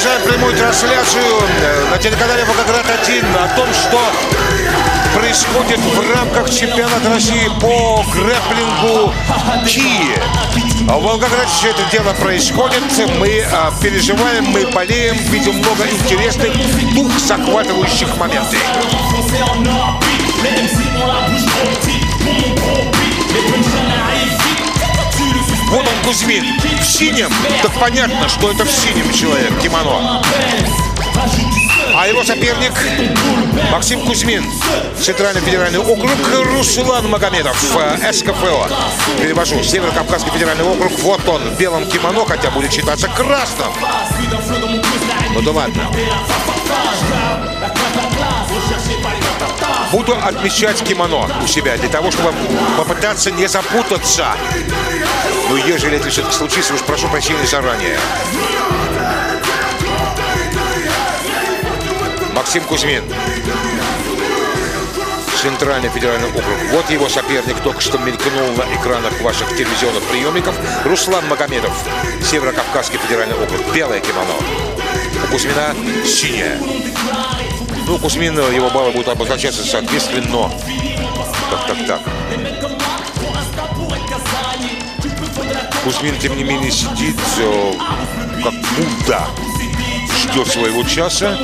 продолжаем прямую трансляцию э, на телеканале Волгоград-1 о том, что происходит в рамках чемпионата России по грэплингу Ки. А в Волгограде все это дело происходит. Мы а, переживаем, мы болеем, видим много интересных, дух захватывающих моментов. Вот он, Кузьмин, в синем. Так понятно, что это в синем человек, кимоно. А его соперник Максим Кузьмин, Центральный федеральный округ, Руслан Магомедов, э, СКФО. Перевожу, Северо-Кавказский федеральный округ, вот он, в белом кимоно, хотя будет считаться красным. Ну да ладно. Буду отмечать кимоно у себя для того, чтобы попытаться не запутаться. Но ежели это все-таки случится, уж прошу прощения заранее. Максим Кузьмин. Центральный федеральный округ. Вот его соперник только что мелькнул на экранах ваших телевизионных приемников. Руслан Магомедов. Северо-Кавказский федеральный округ. Белое кимоно. У Кузьмина синее. Ну, Кузьмин, его баллы будут обозначаться соответственно. Так, так, так. Кузьмин, тем не менее, сидит э, как Будда. Ждет своего часа.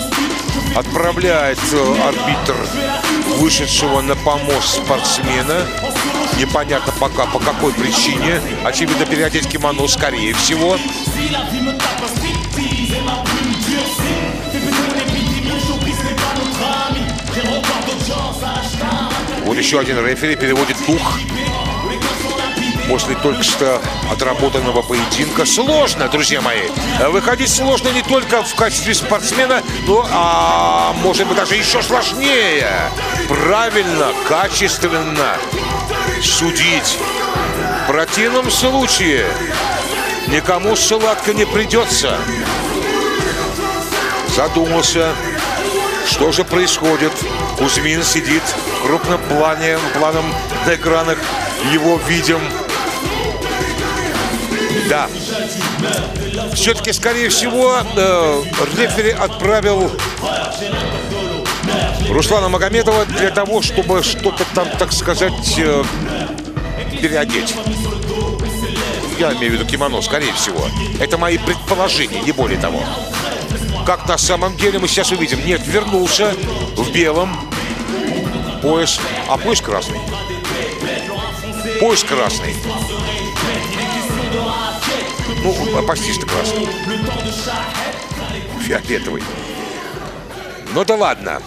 Отправляет э, арбитр вышедшего на помост спортсмена. Непонятно пока по какой причине. Очевидно, переодеть кимоно, скорее всего. Вот еще один рефери переводит дух после только что отработанного поединка. Сложно, друзья мои. Выходить сложно не только в качестве спортсмена, но, а, может быть, даже еще сложнее. Правильно, качественно судить. В противном случае никому сладко не придется. Задумался, что же происходит. Кузьмин сидит в крупном плане, планом на экранах. Его видим да. Все-таки, скорее всего, э, рефери отправил Руслана Магомедова для того, чтобы что-то там, так сказать, э, переодеть. Я имею в виду кимоно, скорее всего. Это мои предположения, не более того. Как на самом деле мы сейчас увидим. Нет, вернулся в белом. Пояс. А пояс красный. Пояс красный. Ну, почти что красный. Фиолетовый. Ну да ладно.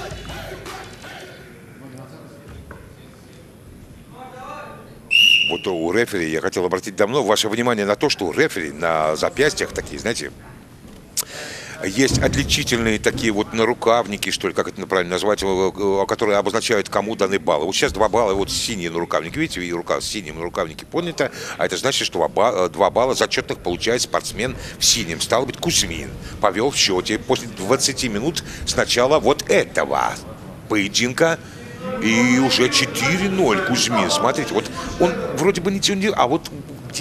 Вот у рефери я хотел обратить давно ваше внимание на то, что у рефери на запястьях такие, знаете, есть отличительные такие вот нарукавники, что ли, как это правильно назвать, которые обозначают, кому даны баллы. Вот сейчас два балла, вот синие нарукавники, видите, и рука с синим нарукавники поднято, а это значит, что два балла зачетных получает спортсмен в синем. Стало быть, Кузьмин повел в счете после 20 минут с начала вот этого поединка и уже 4-0 Кузьмин. Смотрите, вот он вроде бы ничего не... А вот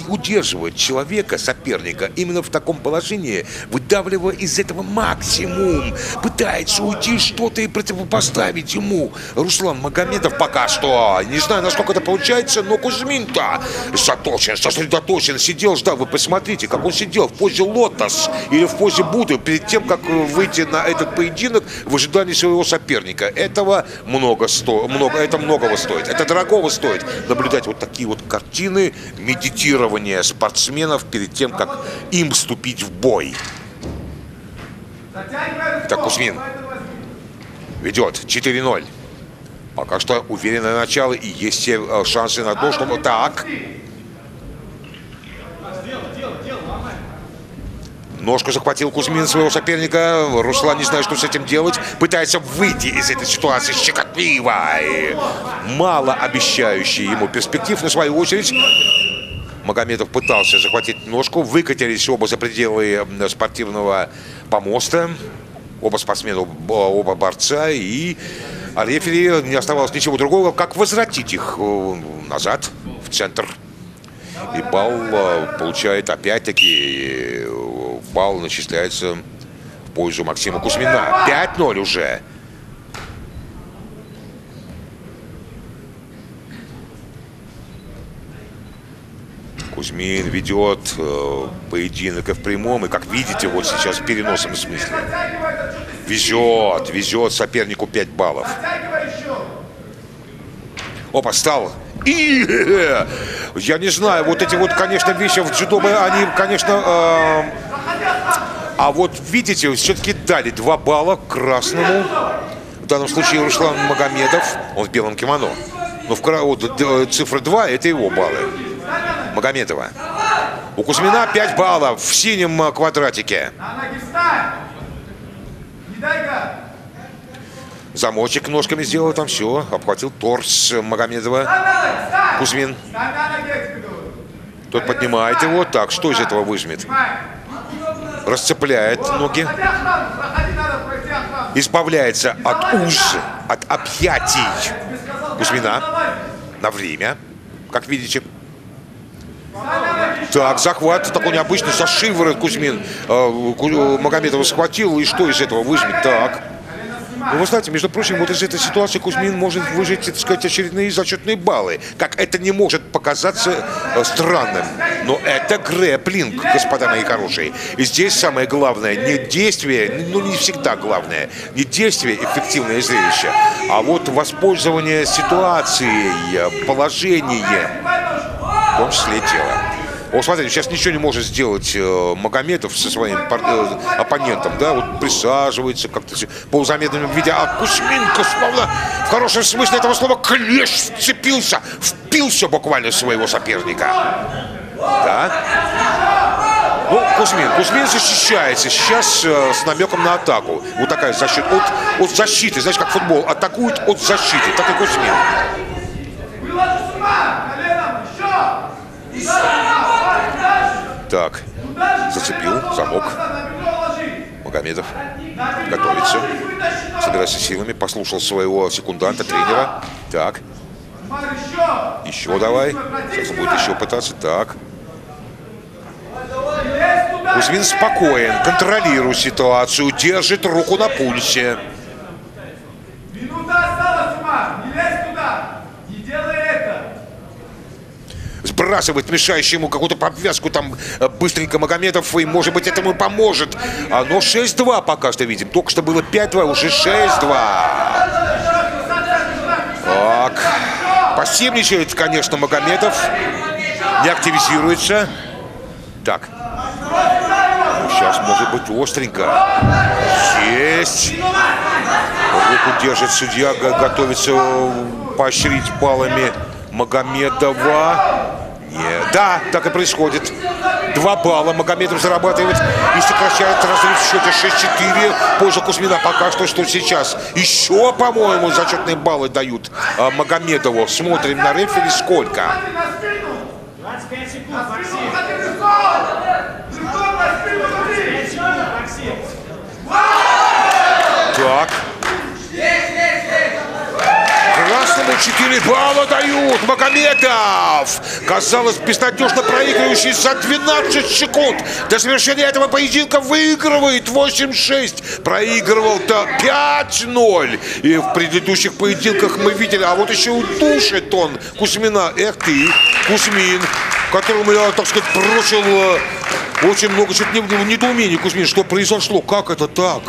удерживает человека, соперника, именно в таком положении, выдавливая из этого максимум, пытается уйти что-то и противопоставить ему. Руслан Магомедов пока что, не знаю, насколько это получается, но Кузьмин-то заточен, сосредоточен, сидел, ждал. Вы посмотрите, как он сидел в позе лотос или в позе Будды перед тем, как выйти на этот поединок в ожидании своего соперника. Этого много стоит, много, это многого стоит, это дорогого стоит наблюдать вот такие вот картины, медитировать мотивирование спортсменов перед тем, как им вступить в бой. Так, Кузьмин ведет 4-0. Пока что уверенное начало и есть все э, шансы на то, чтобы... Так. Ножку захватил Кузьмин своего соперника. Руслан не знает, что с этим делать. Пытается выйти из этой ситуации щекотливой. Мало обещающий ему перспектив. На свою очередь Магомедов пытался захватить ножку. Выкатились оба за пределы спортивного помоста. Оба спортсмена, оба борца. И рефери не оставалось ничего другого, как возвратить их э, назад, в центр. И балл э, получает опять-таки, балл начисляется в пользу Максима Кузьмина. 5-0 уже. Кузьмин ведет э, поединок и в прямом, и как видите, вот сейчас в переносном смысле. Везет, везет сопернику 5 баллов. Опа, стал. И я не знаю, вот эти вот, конечно, вещи в дзюдо, они, конечно, э, а вот видите, все-таки дали 2 балла красному. В данном случае Руслан Магомедов, он в белом кимоно. Но в, вот, цифра 2 это его баллы. Магомедова. У Кузьмина 5 баллов в синем э, квадратике. Замочек ножками сделал, там все. Обхватил торс Магомедова. Кузьмин. Тот поднимает его. Так, что из этого выжмет? Расцепляет ноги. Избавляется от уз, от объятий Кузьмина на время. Как видите, так, захват такой необычный, со шиворот Кузьмин э, Магомедова схватил, и что из этого выжмет? Так. Ну, вы знаете, между прочим, вот из этой ситуации Кузьмин может выжить, так сказать, очередные зачетные баллы. Как это не может показаться э, странным. Но это грэплинг, господа мои хорошие. И здесь самое главное не действие, ну не всегда главное, не действие, эффективное зрелище, а вот воспользование ситуацией, положением, том числе тело. Вот смотрите, сейчас ничего не может сделать э, Магомедов со своим э, оппонентом, да, вот присаживается как-то полузаметным виде, а Кузьминка, словно в хорошем смысле этого слова, клещ вцепился, впился буквально своего соперника. Да? Ну, Кузьмин. Кузьмин защищается сейчас э, с намеком на атаку. Вот такая защита. От, от защиты. Знаешь, как футбол. Атакует от защиты. Так и Кузьмин. Так, зацепил замок. Магомедов готовится. Собирается силами. Послушал своего секунданта, тренера. Так. Еще давай. Сейчас он будет еще пытаться. Так. Кузьмин спокоен, контролирует ситуацию, держит руку на пульсе. Сбрасывает мешающий ему какую-то подвязку там э, быстренько Магомедов, и может быть этому поможет. А, но 6-2 пока что видим. Только что было 5-2, уже 6-2. Так. Пассивничает, конечно, Магомедов. Не активизируется. Так. Ну, сейчас может быть остренько. Есть. Руку держит судья, готовится поощрить баллами Магомедова. Нет. Да, так и происходит. Два балла Магомедов зарабатывает и сокращает разрыв в счете 6-4. Позже Кузьмина пока что, что сейчас. Еще, по-моему, зачетные баллы дают а, Магомедову. Смотрим на рефери сколько. 25 секунд, Максим. Так. Красному 4 балла дают. Магомедов. Казалось, безнадежно проигрывающий за 12 секунд. До завершения этого поединка выигрывает 8-6. Проигрывал-то 5-0. И в предыдущих поединках мы видели. А вот еще удушит он Кузьмина. Эх ты, Кузьмин, которому я, так сказать, бросил э, очень много чуть не в недоумении, Кузьмин, что произошло, как это так?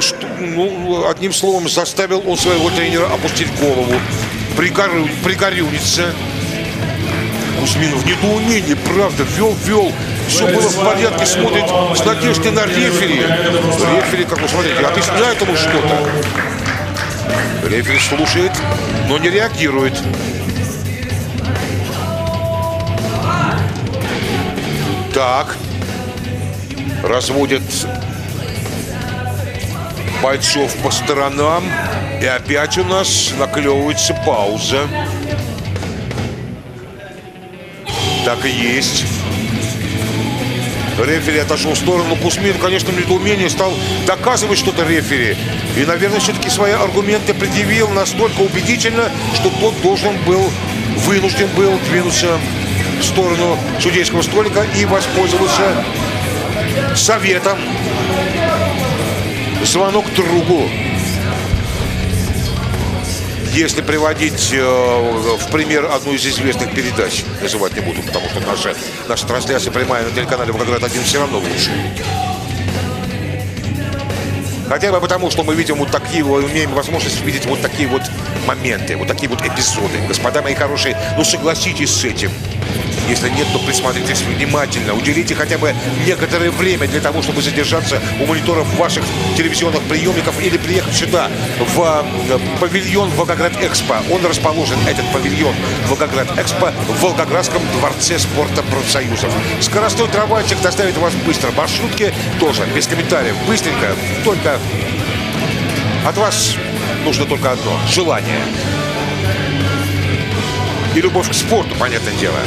Что, ну, одним словом, заставил он своего тренера опустить голову, пригорю, пригорюниться. Кузьминов в недоумении, правда, вел-вел. Все было в порядке, смотрит с надеждой на рефери. Рефери, как вы смотрите, объясняет ему что-то. Рефери слушает, но не реагирует. Так. Разводит бойцов по сторонам. И опять у нас наклевывается пауза. Так и есть. Рефери отошел в сторону. Кузьмин, конечно, в недоумении стал доказывать что-то рефери. И, наверное, все-таки свои аргументы предъявил настолько убедительно, что тот должен был, вынужден был двинуться в сторону судейского столика и воспользоваться советом звонок другу. Если приводить э, в пример одну из известных передач, называть не буду, потому что наша, наша трансляция прямая на телеканале Волгоград-1 все равно лучше. Хотя бы потому, что мы видим вот такие, имеем возможность видеть вот такие вот моменты, вот такие вот эпизоды. Господа мои хорошие, ну согласитесь с этим. Если нет, то присмотритесь внимательно. Уделите хотя бы некоторое время для того, чтобы задержаться у мониторов ваших телевизионных приемников или приехать сюда, в э, павильон Волгоград Экспо. Он расположен, этот павильон Волгоград Экспо, в Волгоградском дворце спорта профсоюзов. Скоростной трамвайчик доставит вас быстро. Маршрутки тоже, без комментариев. Быстренько, только от вас нужно только одно – желание. И любовь к спорту, понятное дело.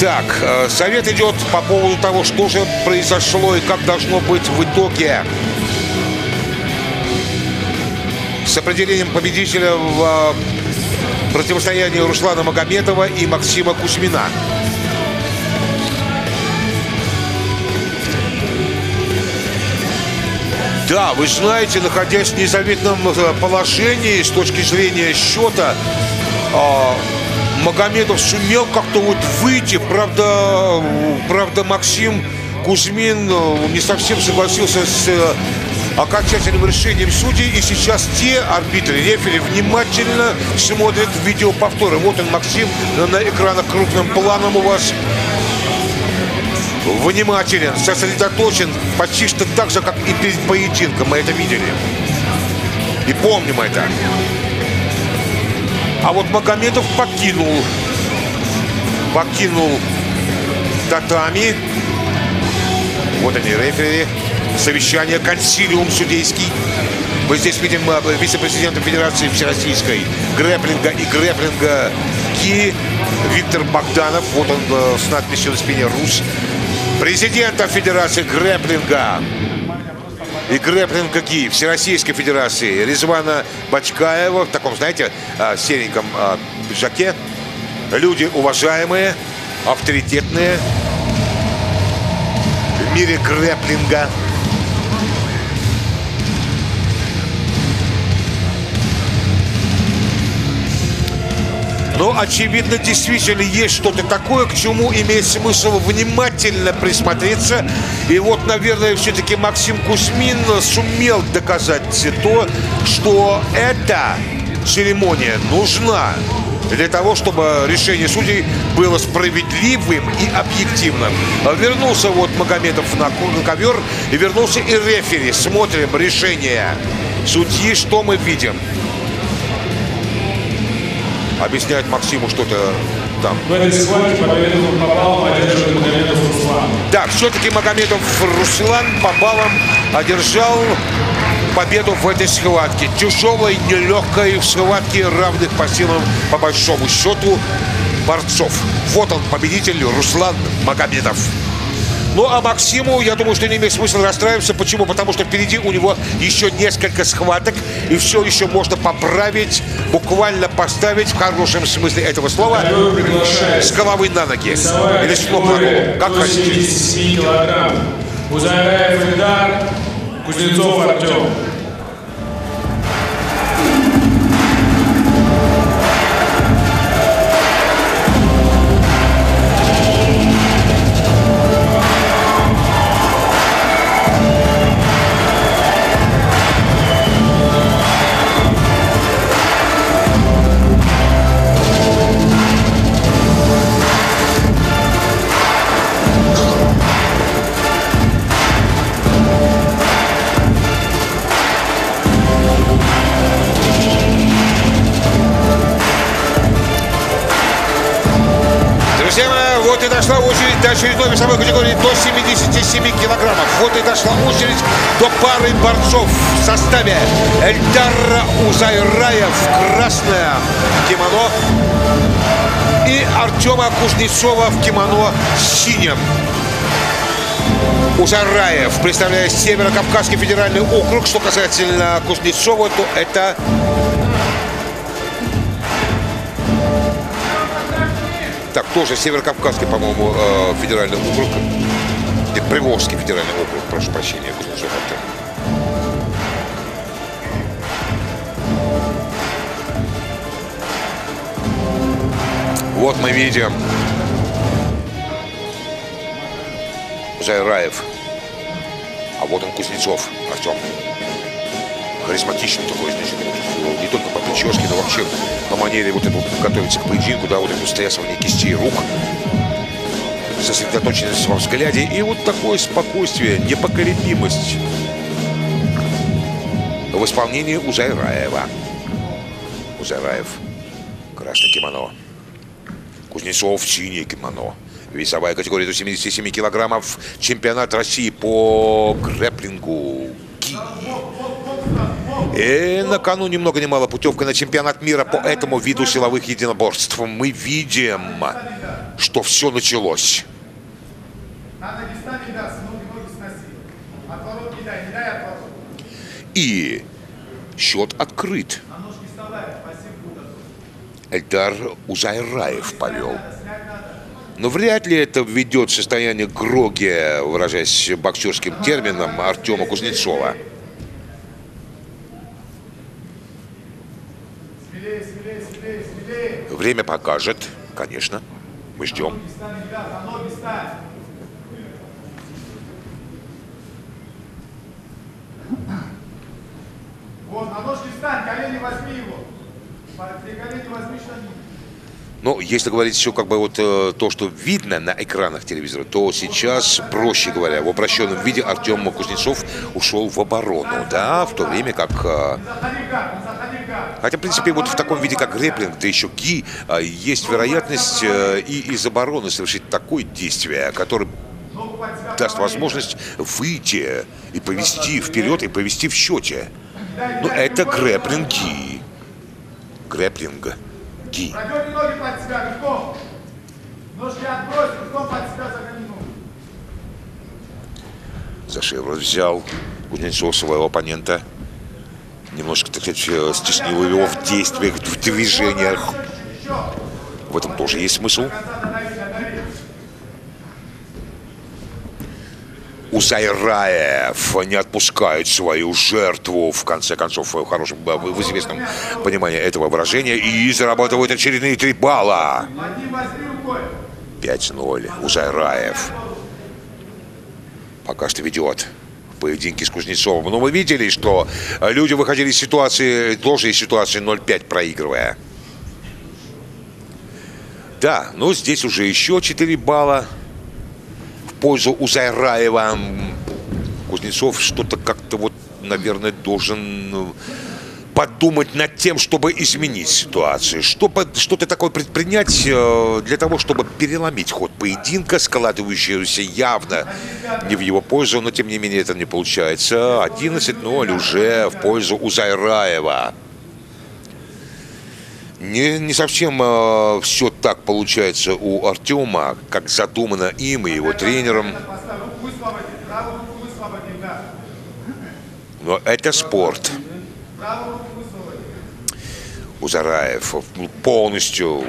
Так, э, совет идет по поводу того, что же произошло и как должно быть в итоге с определением победителя в э, противостоянии Руслана Магомедова и Максима Кузьмина. Да, вы знаете, находясь в незавидном э, положении с точки зрения счета, Магомедов сумел как-то вот выйти. Правда, правда Максим Кузьмин э, не совсем согласился с э, окончательным решением судей. И сейчас те арбитры, рефери внимательно смотрят видеоповторы. Вот он, Максим, на экранах крупным планом у вас внимателен, сосредоточен почти что так же, как и перед поединком. Мы это видели. И помним это. А вот Магомедов покинул, покинул татами. Вот они, рефери. Совещание, консилиум судейский. Мы здесь видим э, вице-президента Федерации Всероссийской грэплинга и грэплинга ГИ Виктор Богданов. Вот он э, с надписью на спине «Рус». Президента Федерации грэплинга и грэплинга ГИ Всероссийской Федерации Резвана Бачкаева в таком, знаете, а, сереньком а, пиджаке. Люди уважаемые, авторитетные в мире грэплинга. Но, очевидно, действительно есть что-то такое, к чему имеет смысл внимательно присмотреться. И вот, наверное, все-таки Максим Кузьмин сумел доказать то, что эта церемония нужна для того, чтобы решение судей было справедливым и объективным. Вернулся вот Магомедов на ковер и вернулся и рефери. Смотрим решение судьи, что мы видим объясняет Максиму что-то там. В этой схватке Магомедов по баллам одерживает Магомедов Руслан. Да, все-таки Магомедов Руслан по баллам одержал победу в этой схватке. Тяжелой, нелегкой в схватке равных по силам, по большому счету, борцов. Вот он, победитель Руслан Магомедов. Ну, а Максиму, я думаю, что не имеет смысла расстраиваться. Почему? Потому что впереди у него еще несколько схваток, и все еще можно поправить, буквально поставить в хорошем смысле этого слова с головы на ноги. Или с ног на голову. Как хотите. Узараев Эльдар, Кузнецов Артем. Дошла очередь до очередной весовой категории до 77 килограммов. Вот и дошла очередь до пары борцов в составе Эльдара Узайраев, красное кимоно, и Артема Кузнецова в кимоно синим. Узараев, представляет Северо-Кавказский федеральный округ. Что касательно Кузнецова, то это Так, тоже Северокавказский, по-моему, э, федеральный округ. Покровский федеральный округ, прошу прощения, Кузнецов Артем. Вот мы видим Зайраев. А вот он Кузнецов, Артем. Харизматичный такой, значит, вот, не только по прическе, но вообще по манере вот этого готовиться к поединку, да, вот это стрясывание кистей рук, сосредоточенность во взгляде и вот такое спокойствие, непоколебимость в исполнении Узайраева. Узайраев, красное кимоно. Кузнецов, синее кимоно. Весовая категория до 77 килограммов. Чемпионат России по грэплингу. И на кону много ни мало путевка на чемпионат мира по этому виду силовых единоборств. Мы видим, что все началось. И счет открыт. Эльдар Узайраев повел. Но вряд ли это введет в состояние гроги, выражаясь боксерским термином, Артема Кузнецова. Время покажет, конечно. Мы ждем. Вот, на ножки встань, колени возьми его. Ты колени возьми штаны. Ну, если говорить еще как бы вот э, то, что видно на экранах телевизора, то сейчас, проще говоря, в обращенном виде Артем Кузнецов ушел в оборону, да, в то время как... Э, хотя, в принципе, вот в таком виде, как грэплинг, да еще ки, э, есть вероятность э, и из обороны совершить такое действие, которое даст возможность выйти и повести вперед, и повести в счете. Ну, это грэплинг ги. Грэплинг ги. Прогни ноги под себя, рывком. Ножки отбрось, рывком под себя загони ногу. За шиворот взял Кузнецов своего оппонента. Немножко, так сказать, э, стеснил его в действиях, в движениях. В этом тоже есть смысл. Узайраев не отпускает свою жертву, в конце концов, в хорошем, в известном понимании этого выражения, и зарабатывает очередные три балла. Одним возьми рукой. 5-0. Узайраев пока что ведет поединке с Кузнецовым. Но мы видели, что люди выходили из ситуации, тоже из ситуации 0-5 проигрывая. Да, но здесь уже еще 4 балла пользу Узайраева. Кузнецов что-то как-то вот, наверное, должен ну, подумать над тем, чтобы изменить ситуацию. Чтобы что-то такое предпринять э, для того, чтобы переломить ход поединка, складывающегося явно не в его пользу, но тем не менее это не получается. 11-0 уже в пользу Узайраева. Не, не совсем э, все так получается у Артема, как задумано им и его тренером. Но это спорт. Узараев полностью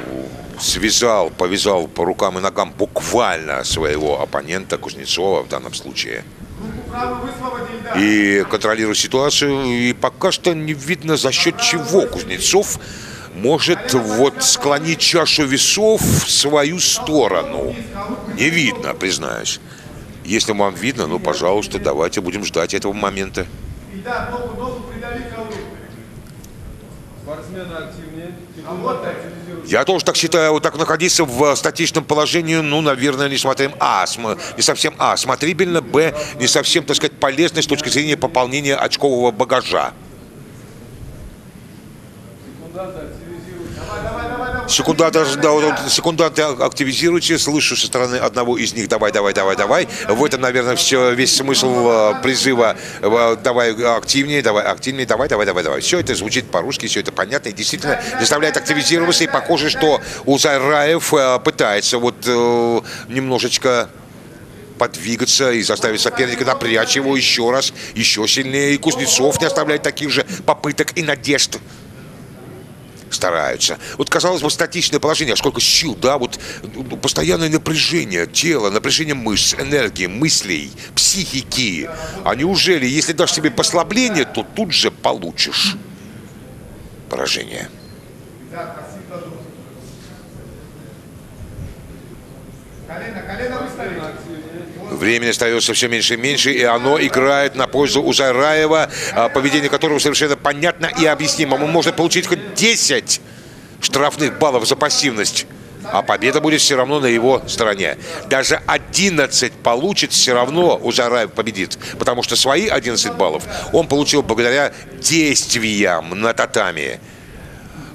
связал, повязал по рукам и ногам буквально своего оппонента Кузнецова в данном случае. И контролирует ситуацию. И пока что не видно, за счет чего Кузнецов может вот склонить чашу весов в свою сторону. Не видно, признаюсь. Если вам видно, ну, пожалуйста, давайте будем ждать этого момента. Я тоже так считаю, вот так находиться в статичном положении, ну, наверное, не смотрим, а, см- не совсем, а, смотрибельно, б, не совсем, так сказать, полезно с точки зрения пополнения очкового багажа. Секунданты активизируют. Давай, давай, давай, давай. Секунданты, да, вот, секунданты активизируйте, слышу со стороны одного из них, давай, давай, давай, давай. В этом, наверное, все, весь смысл э, призыва, э, давай активнее, давай активнее, давай, давай, давай, давай. Все это звучит по-русски, все это понятно и действительно заставляет активизироваться. И похоже, что Узайраев э, пытается вот немножечко подвигаться и заставить соперника напрячь его еще раз, еще сильнее. И Кузнецов не оставляет таких же попыток и надежд. Стараются. Вот, казалось бы, статичное положение, а сколько сил, да, вот ну, постоянное напряжение тела, напряжение мышц, энергии, мыслей, психики. А неужели, если дашь себе послабление, то тут же получишь поражение? Времени остается все меньше и меньше, и оно играет на пользу Узараева, а, поведение которого совершенно понятно и объяснимо. Может получить хоть 10 штрафных баллов за пассивность, а победа будет все равно на его стороне. Даже 11 получит, все равно Узараев победит, потому что свои 11 баллов он получил благодаря действиям на татами.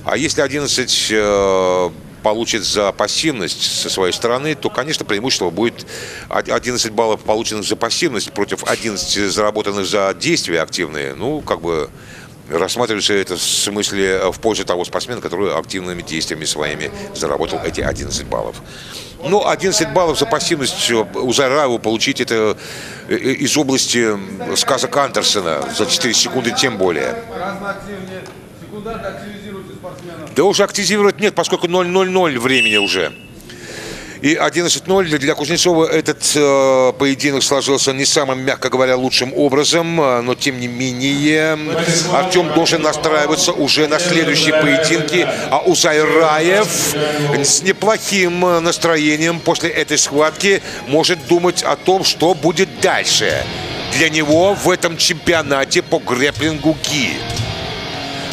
А если 11 э, получит за пассивность со своей стороны, то, конечно, преимущество будет 11 баллов, полученных за пассивность против 11 заработанных за действия активные. Ну, как бы рассматривается это в смысле э, в пользу того спортсмена, который активными действиями своими заработал эти 11 баллов. Ну, 11 баллов за пассивность у Зараева получить это э, из области сказок Андерсона за 4 секунды тем более. Да уже активизировать нет, поскольку 0-0-0 времени уже. И 11-0 для Кузнецова этот э, поединок сложился не самым, мягко говоря, лучшим образом, э, но тем не менее Артем должен настраиваться уже на следующие поединки, а Узайраев с неплохим э, настроением после этой схватки может думать о том, что будет дальше для него в этом чемпионате по грэплингу ГИ.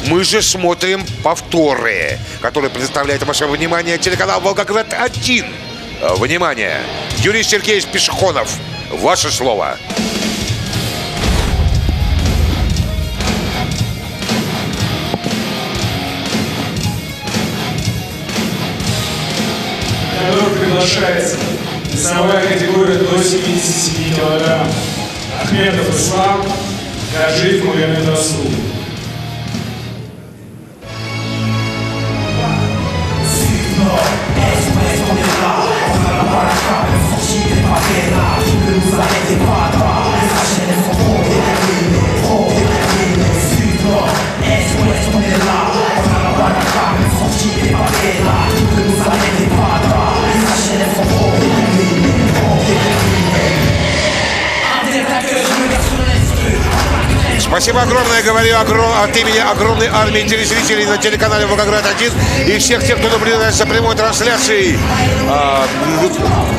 Мы же смотрим повторы, которые предоставляет ваше внимание телеканал «Волгоград-1». Внимание! Юрий Сергеевич Пешехонов. Ваше слово. Который приглашается. Весовая категория до 77 килограмм. Ахмедов Ислам, Гаджиев Магомед Расул. Спасибо огромное, говорю огром... от имени огромной армии телезрителей на телеканале Волгоград-1 и всех тех, кто наблюдает за прямой трансляцией а,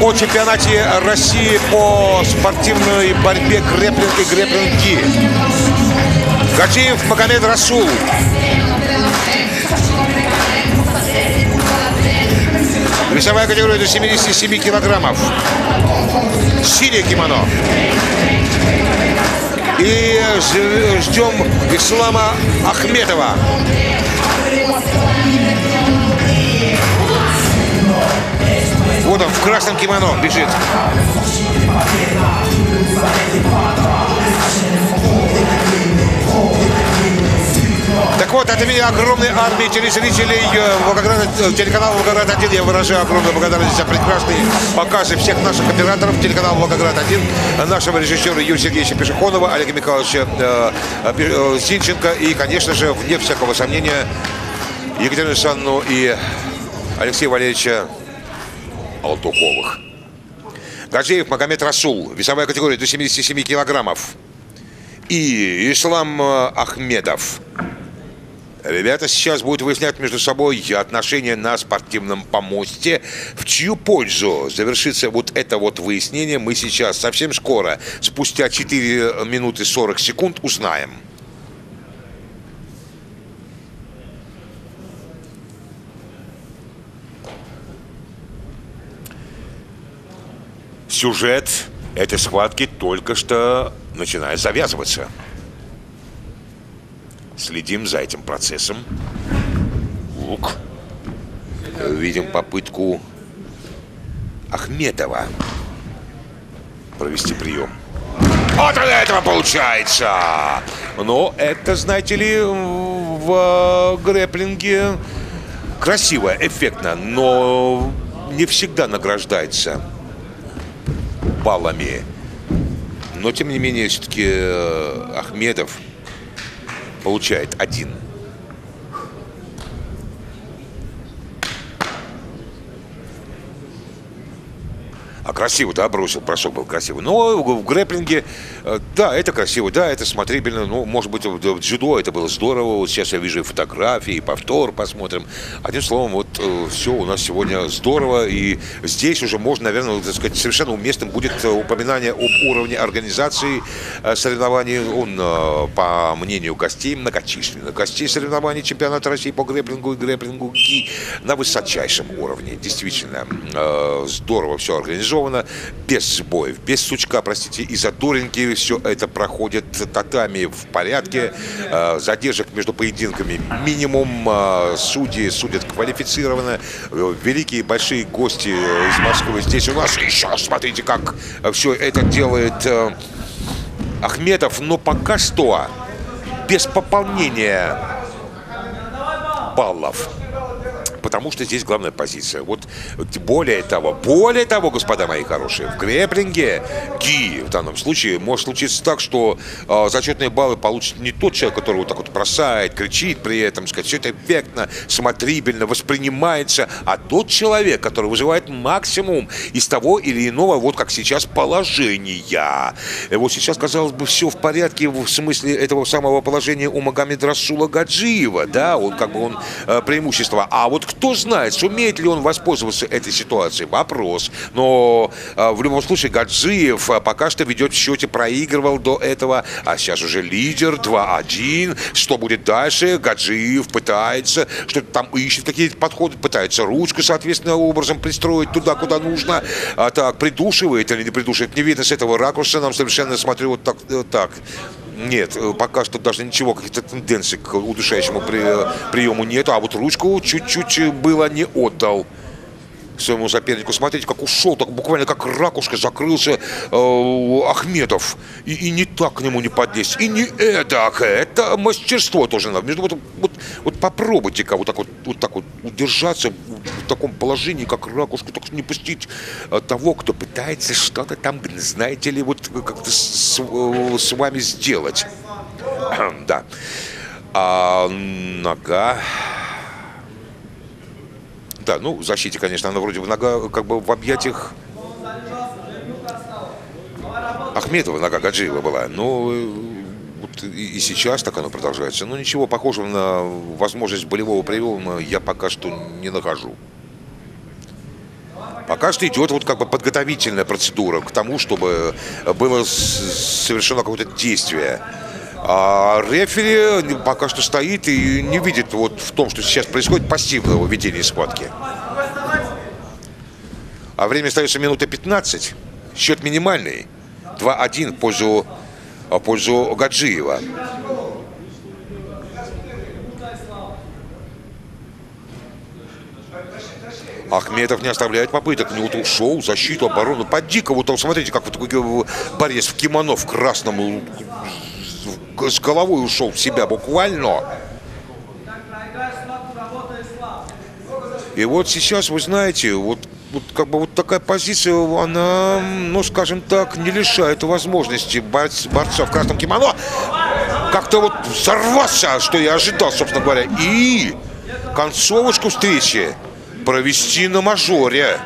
о чемпионате России по спортивной борьбе грэплинг и грэплинги. Гаджиев Магомед Расул. Весовая категория до 77 килограммов. Синее кимоно. И ждем Ислама Ахметова. Вот он в красном кимоно бежит. Так вот, от имени огромной армии телезрителей э, Волгограда, э, телеканала Волгоград-1 я выражаю огромную благодарность за прекрасные показы всех наших операторов телеканала Волгоград-1, нашего режиссера Юрия Сергеевича Пешеходова, Олега Михайловича э, э, Зинченко и, конечно же, вне всякого сомнения, Екатерину Александровну и Алексея Валерьевича Алтуковых. Гаджиев Магомед Расул, весовая категория до 77 килограммов. И Ислам Ахмедов. Ребята сейчас будут выяснять между собой отношения на спортивном помосте. В чью пользу завершится вот это вот выяснение, мы сейчас совсем скоро, спустя 4 минуты 40 секунд, узнаем. Сюжет этой схватки только что начинает завязываться. Следим за этим процессом. Лук. Видим попытку Ахметова провести прием. Вот он этого получается! Но это, знаете ли, в грэплинге красиво, эффектно, но не всегда награждается баллами. Но, тем не менее, все-таки Ахмедов получает один. А красиво, да, бросил, бросок был красивый. Но в грэплинге, э, да, это красиво, да, это смотрибельно. Ну, может быть, в дзюдо это было здорово. Вот сейчас я вижу и фотографии, и повтор посмотрим. Одним словом, вот э, все у нас сегодня здорово. И здесь уже можно, наверное, так сказать, совершенно уместным будет э, упоминание об уровне организации соревнований. Он, по мнению гостей, многочисленных гостей соревнований чемпионата России по грэплингу и грэплингу ГИ на высочайшем уровне. Действительно, здорово все организовано, без сбоев, без сучка, простите, и задоринки. Все это проходит татами в порядке. Э, задержек между поединками минимум. Э, судьи судят квалифицированно. Э, великие большие гости из Москвы здесь у нас. Еще смотрите, как все это делает Ахметов. Но пока что без пополнения баллов потому что здесь главная позиция. Вот более того, более того, господа мои хорошие, в греплинге ГИ в данном случае может случиться так, что э, зачетные баллы получит не тот человек, который вот так вот бросает, кричит при этом, сказать, все это эффектно, смотрибельно, воспринимается, а тот человек, который вызывает максимум из того или иного, вот как сейчас, положения. Вот сейчас, казалось бы, все в порядке в смысле этого самого положения у Магомеда Расула Гаджиева, да, он как бы он э, преимущество. А вот кто знает, сумеет ли он воспользоваться этой ситуацией? Вопрос. Но э, в любом случае Гаджиев э, пока что ведет в счете, проигрывал до этого, а сейчас уже лидер 2-1. Что будет дальше? Гаджиев пытается, что-то там ищет какие-то подходы, пытается ручку, соответственно, образом пристроить туда, куда нужно. А так, придушивает или не придушивает, не видно с этого ракурса, нам совершенно смотрю вот так. Вот так. Нет, э, пока что даже ничего, каких-то тенденций к удушающему при, приему нет. А вот ручку чуть-чуть было не отдал своему сопернику. Смотрите, как ушел, так буквально как ракушка закрылся э, Ахметов. И, и не так к нему не подлезть. И не это, это мастерство тоже надо. Между вот, вот, вот попробуйте-ка вот так вот, вот так вот удержаться в таком положении, как ракушку, так не пустить э, того, кто пытается что-то там, знаете ли, вот как-то с, э, с вами сделать. да. А нога... Да, ну, в защите, конечно, она вроде бы нога как бы в объятиях Ахметова, нога Гаджиева была. Но э, вот и сейчас так оно продолжается. Но ничего похожего на возможность болевого приема я пока что не нахожу. Пока что идет вот как бы подготовительная процедура к тому, чтобы было совершено какое-то действие. А рефери пока что стоит и не видит вот в том, что сейчас происходит, пассивного ведения схватки. А время остается минута 15. Счет минимальный. 2-1 в пользу, в пользу Гаджиева. Ахметов не оставляет попыток. Ну вот ушел, защиту, оборону. Под. Вот смотрите, как вот борец в кимоно в красном с головой ушел в себя буквально. И вот сейчас, вы знаете, вот, вот как бы вот такая позиция, она, ну, скажем так, не лишает возможности борц, борца в красном кимоно как-то вот сорваться, что я ожидал, собственно говоря, и концовочку встречи провести на мажоре.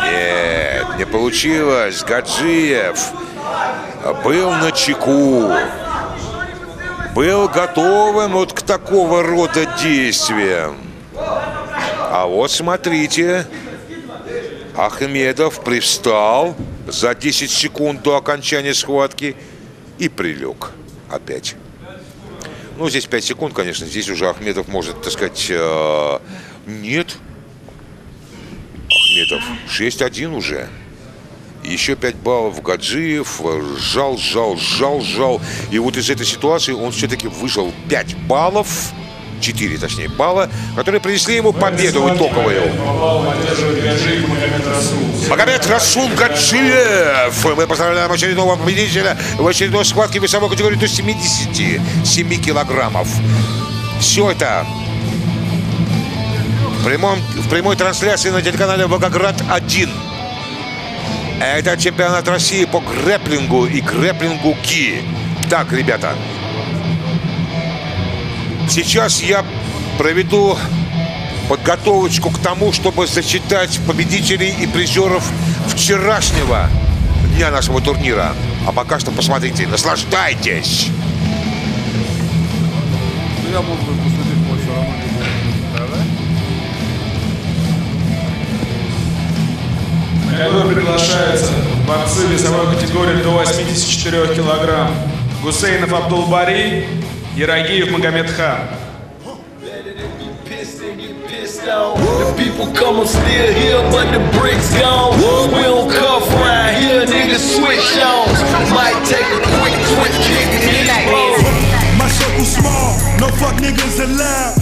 Нет, не получилось. Гаджиев был на чеку. Был готовым вот к такого рода действиям. А вот смотрите, Ахмедов привстал за 10 секунд до окончания схватки и прилег опять. Ну, здесь 5 секунд, конечно. Здесь уже Ахмедов может, так сказать, э, нет, Ахметов. 6-1 уже. Еще 5 баллов Гаджиев. Жал, жал, жал, жал. И вот из этой ситуации он все-таки выжил 5 баллов. 4, точнее, балла, которые принесли ему победу в итоговую. Магомед Расул Гаджиев. Мы поздравляем очередного победителя в очередной схватке весовой категории до 77 килограммов. Все это в, прямом, в прямой трансляции на телеканале «Волгоград-1». Это чемпионат России по грэплингу и грэплингу ки. Так, ребята, Сейчас я проведу подготовочку к тому, чтобы зачитать победителей и призеров вчерашнего дня нашего турнира. А пока что посмотрите, наслаждайтесь! Ну, я мог Который приглашаются борцы весовой категории до 84 килограмм. Гусейнов Абдул-Бари, Ярагиев Магомед Хан. The people come, I'm still here, but the bricks gone. We don't cuff around here, niggas switch on. Might take a quick, quick kick and get exposed. My circle small, no fuck niggas allowed.